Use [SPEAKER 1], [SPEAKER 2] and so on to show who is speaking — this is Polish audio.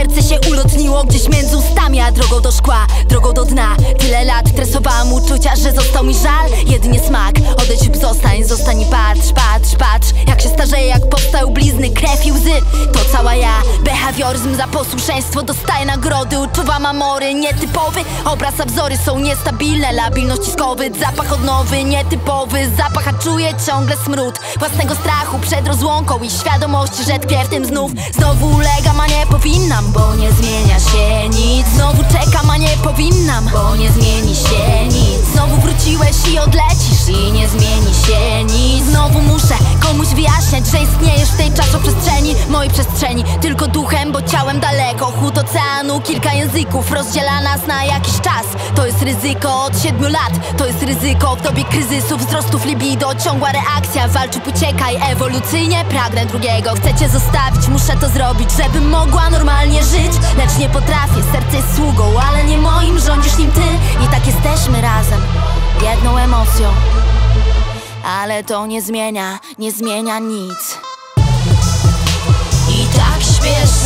[SPEAKER 1] Serce się ulotniło gdzieś między ustami A drogą do szkła, drogą do dna. Tyle lat tresowałam uczucia, że został mi żal. Jedynie smak, odejdź lub zostań Zostań i patrz, patrz, patrz Jak się starzeje, jak powstają blizny, krew i łzy. To cała ja, behawioryzm za posłuszeństwo Dostaję nagrody, uczuwam amory Nietypowy obraz, a wzory są niestabilne. Labilność ciskowy, zapach odnowy Nietypowy zapach, a czuję ciągle smród Własnego strachu przed rozłąką I świadomości, że tkwię w tym znów. Znowu ulegam, a nie powinnam Bo nie zmienia się nic. Znowu czekam, a nie powinnam Bo nie zmieni się nic. Znowu wróciłeś i odlecisz I nie zmieni się nic. Znowu muszę komuś wyjaśniać, że istniejesz w tej czasoprzestrzeni Mojej przestrzeni. Tylko duchem, Chłód oceanu, kilka języków Rozdziela nas na jakiś czas. To jest ryzyko od siedmiu lat To jest ryzyko w dobie kryzysów Wzrostów libido, ciągła reakcja. Walcz uciekaj, ewolucyjnie pragnę drugiego. Chcę cię zostawić, muszę to zrobić Żebym mogła normalnie żyć. Lecz nie potrafię, serce jest sługą Ale nie moim, rządzisz nim ty. I tak jesteśmy razem Jedną emocją. Ale to nie zmienia, nie zmienia nic. I tak sama